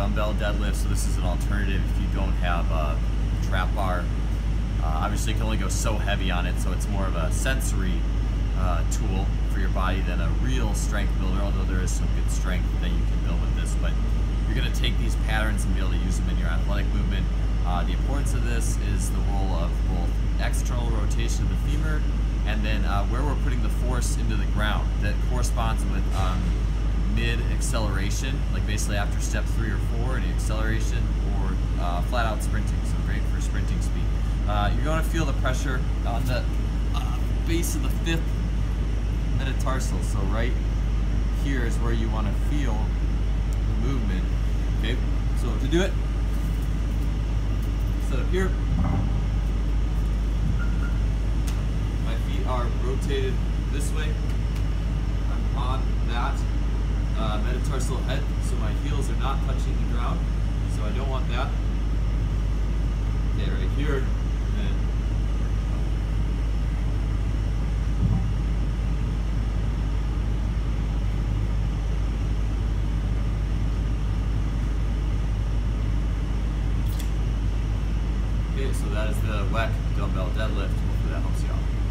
dumbbell deadlift. So this is an alternative if you don't have a trap bar. Uh, obviously, you can only go so heavy on it, so it's more of a sensory uh, tool for your body than a real strength builder. Although there is some good strength that you can build with this, but you're going to take these patterns and be able to use them in your athletic movement. Uh, the importance of this is the role of both external rotation of the femur and then uh, where we're putting the force into the ground that corresponds with um, mid acceleration, like basically after step three or four, any acceleration or uh, flat out sprinting, so great for sprinting speed. Uh, you're going to feel the pressure on the uh, base of the fifth metatarsal, so right here is where you want to feel the movement. Okay, so to do it, set up here. My feet are rotated this way. I'm on that uh, head, so my heels are not touching the ground. So I don't want that. Okay, right here, Okay, so that is the Weck dumbbell deadlift. Hopefully that helps you out.